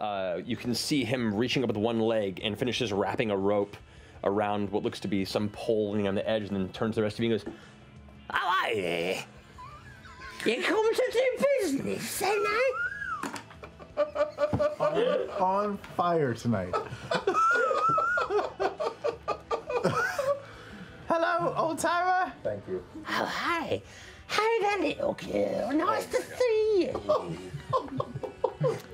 Uh, you can see him reaching up with one leg and finishes wrapping a rope around what looks to be some pole leaning on the edge, and then turns to the rest of you and goes, How are you? You come to do business, ain't I? on, on fire tonight. Hello, old timer. Thank you. Oh, hi. Hi there, little girl. Nice to see you.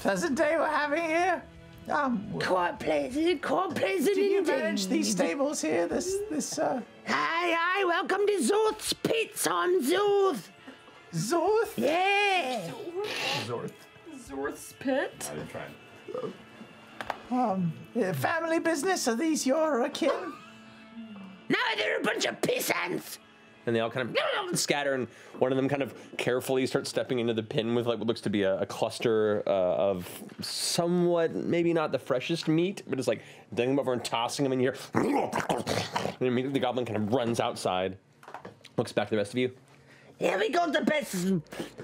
Pleasant day we're having here. Um, Quite pleasant, quite pleasant did you indeed. manage these stables here? This, this, uh, Hi, hi, welcome to Zorth's Pits. I'm Zorth. Zorth? Yeah. Zorth. Zorth's Pit? I didn't try and. Um, family business? Are these your uh, kin? No, they're a bunch of pissants. And they all kind of scatter, and one of them kind of carefully starts stepping into the pin with like what looks to be a, a cluster uh, of somewhat, maybe not the freshest meat, but it's like dangling them over and tossing them in here. And immediately the goblin kind of runs outside, looks back to the rest of you. Yeah, we got the best,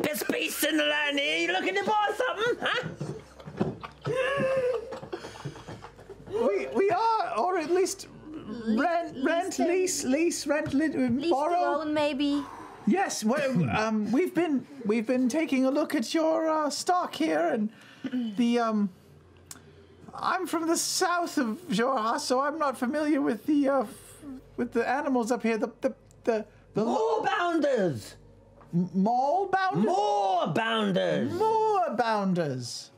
best beasts in the land here. You looking to buy something, huh? We, we are, or at least rent, rent, lease, lease, rent, li- Lease borrow. own, maybe. Yes, well, um, we've been we've been taking a look at your uh, stock here, and the um, I'm from the south of Jorha, so I'm not familiar with the uh, f- with the animals up here. The the the, the Moorbounders. mall bounders. Moorbounders. More bounders.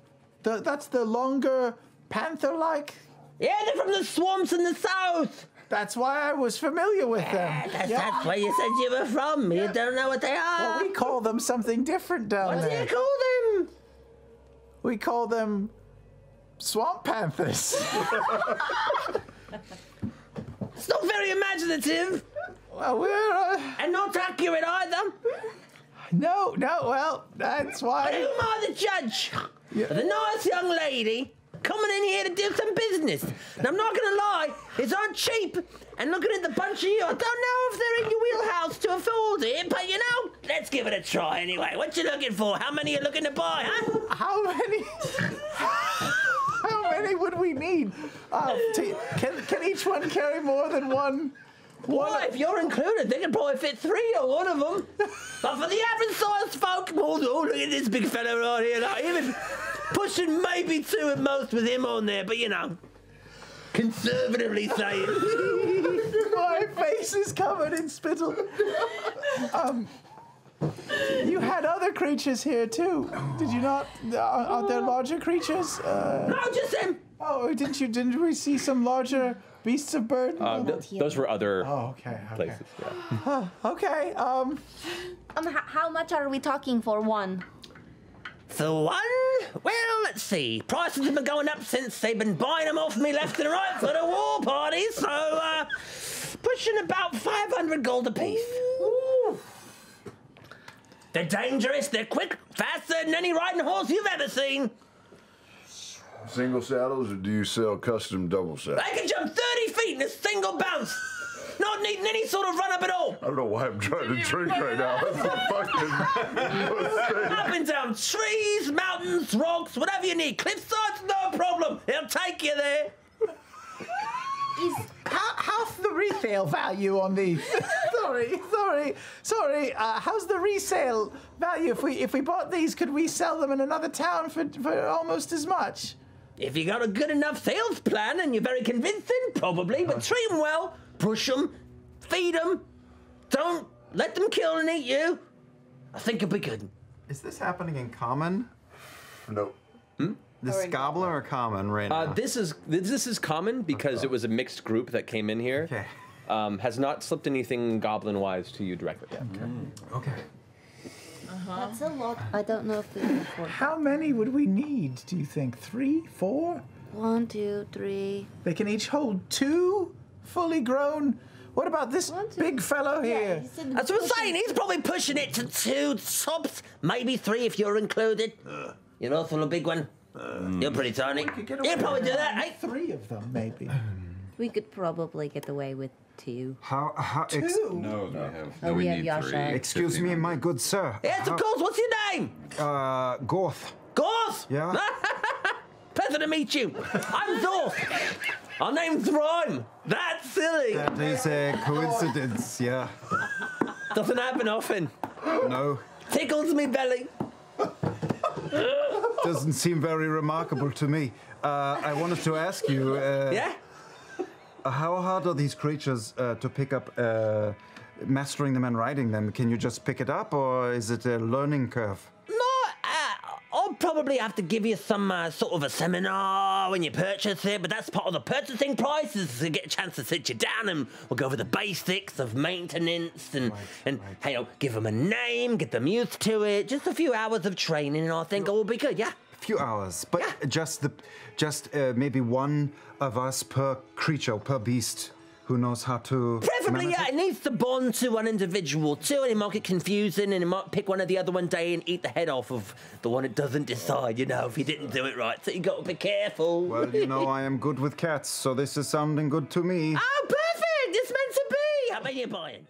The, that's the longer panther-like. Yeah, they're from the swamps in the south. That's why I was familiar with them. That's, Yeah. that's where you said you were from. You don't know what they are. Well, we call them something different down what do there. you call them? We call them swamp panthers. It's not very imaginative well, we're uh, and not accurate either. no, no. Well, that's But who why. am I the judge? Yeah. The nice young lady coming in here to do some business. And I'm not gonna lie, it's not cheap. And looking at the bunch of you, I don't know if they're in your wheelhouse to afford it, but you know, let's give it a try anyway. What you looking for? How many are you looking to buy, huh? How many? How many would we need? Uh, to, can can each one carry more than one? Well, if you're included, they could probably fit three or one of them. but for the average sized folk, oh, look at this big fella right here. Like, him pushing maybe two at most with him on there, but you know, conservatively saying. My face is covered in spittle. Um, you had other creatures here too, did you not? Are, are there larger creatures? Uh, no, just him. oh, didn't you? Didn't we see some larger beasts of burden? Uh, th- those were other oh, okay. Okay. places. Yeah. Okay. Um. Um, h- how much are we talking for one? For one, well, let's see. Prices have been going up since they've been buying them off me left and right for the war party, so, uh, pushing about 500 gold apiece. They're dangerous, they're quick, faster than any riding horse you've ever seen. Single saddles, or do you sell custom double saddles? They can jump 30 feet in a single bounce, not needing any sort of run up at all. I don't know why I'm trying to drink right now. That's a fucking Up and down trees, mountains, rocks, whatever you need. Cliffsides, no problem. They'll take you there. Is How, how's the resale value on these? sorry, sorry, sorry. Uh, how's the resale value? If we if we bought these, could we sell them in another town for for almost as much? If you got a good enough sales plan and you're very convincing, probably, but treat them well, push them, feed them, don't let them kill and eat you. I think you'll be good. Is this happening in common? no. This goblin or common right now? Uh, this is this, this is common because it was a mixed group that came in here. Okay. Um, has not slipped anything goblin wise to you directly yet. Okay. that's a lot. I don't know if we can afford. How many would we need? Do you think three, four? One, two, three. They can each hold two fully grown. What about this One, two- big fellow here? you said That's what I'm saying. He's probably pushing it to two tops, maybe three if you're included. You're also a big one. you're pretty tiny. You'd probably do that, eh? Three of them, maybe. We could probably get away with Two. How? how ex- No, we have. Oh, no, we, we have need Yasha. three. excuse me, my good sir. Yes, of course. What's your name? Uh, Gorth. Gorth. Yeah. Pleasure to meet you. I'm Zorth. Our name's Rhyme. That's silly. That is a coincidence. Yeah. Doesn't happen often. No, Tickles me belly. doesn't seem very remarkable to me. Uh, I wanted to ask you. Uh, Yeah. How hard are these creatures uh, to pick up? Uh, mastering them and riding them. Can you just pick it up, or is it a learning curve? I'll probably have to give you some uh, sort of a seminar when you purchase it, but that's part of the purchasing price is to get a chance to sit you down and we'll go over the basics of maintenance and, and hey, I'll give them a name, get them used to it. Just a few hours of training and I think it will be good, yeah? A few hours, but Yeah. just the, just uh, maybe one of us per creature, per beast, who knows how to. Preferably, yeah, it? it needs to bond to one individual too, and it might get confusing, and it might pick one of the other one day and eat the head off of the one it doesn't decide, you know, if he didn't do it right. So you got to be careful. Well, you know, I am good with cats, so this is sounding good to me. Oh, perfect! It's meant to be! How many are you buying?